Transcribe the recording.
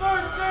Mercy!